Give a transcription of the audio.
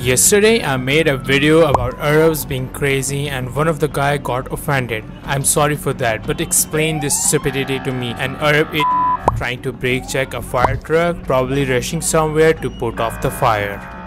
Yesterday I made a video about Arabs being crazy and one of the guy got offended. I'm sorry for that but explain this stupidity to me. An Arab trying to brake check a fire truck probably rushing somewhere to put off the fire.